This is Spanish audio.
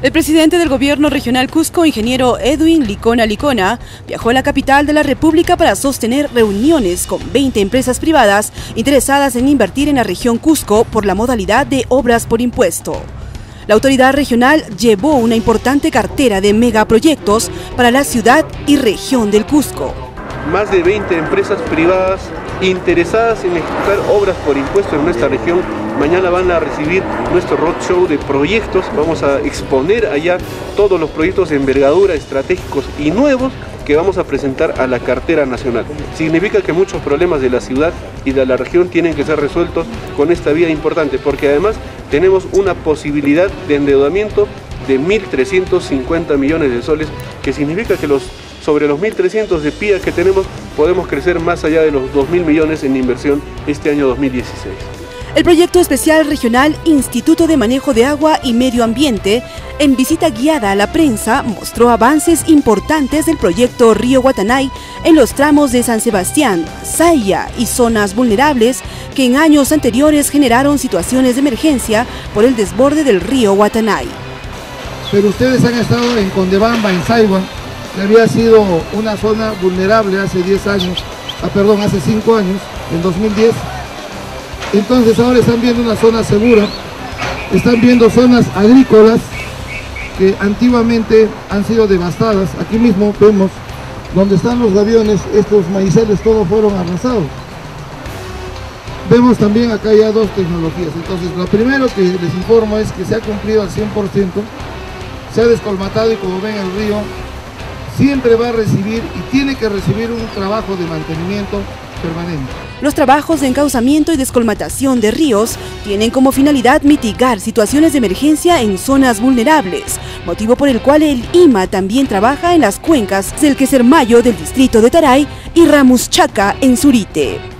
El presidente del gobierno regional Cusco, ingeniero Edwin Licona Licona, viajó a la capital de la República para sostener reuniones con 20 empresas privadas interesadas en invertir en la región Cusco por la modalidad de obras por impuesto. La autoridad regional llevó una importante cartera de megaproyectos para la ciudad y región del Cusco. Más de 20 empresas privadas interesadas en ejecutar obras por impuesto en nuestra región Mañana van a recibir nuestro roadshow de proyectos. Vamos a exponer allá todos los proyectos de envergadura, estratégicos y nuevos que vamos a presentar a la cartera nacional. Significa que muchos problemas de la ciudad y de la región tienen que ser resueltos con esta vía importante, porque además tenemos una posibilidad de endeudamiento de 1.350 millones de soles, que significa que los, sobre los 1.300 de PIA que tenemos podemos crecer más allá de los 2.000 millones en inversión este año 2016. El proyecto especial regional Instituto de Manejo de Agua y Medio Ambiente, en visita guiada a la prensa, mostró avances importantes del proyecto Río Guatanay en los tramos de San Sebastián, Saya y zonas vulnerables que en años anteriores generaron situaciones de emergencia por el desborde del río Guatanay. Pero ustedes han estado en Condebamba, en Saiwa, que había sido una zona vulnerable hace 10 años, ah, perdón, hace 5 años, en 2010, entonces ahora están viendo una zona segura, están viendo zonas agrícolas que antiguamente han sido devastadas. Aquí mismo vemos donde están los gaviones, estos maiceles todos fueron arrasados. Vemos también acá ya dos tecnologías. Entonces, lo primero que les informo es que se ha cumplido al 100%, se ha descolmatado y como ven el río siempre va a recibir y tiene que recibir un trabajo de mantenimiento permanente. Los trabajos de encauzamiento y descolmatación de ríos tienen como finalidad mitigar situaciones de emergencia en zonas vulnerables, motivo por el cual el IMA también trabaja en las cuencas del Quesermayo del distrito de Taray y Ramuschaca en Surite.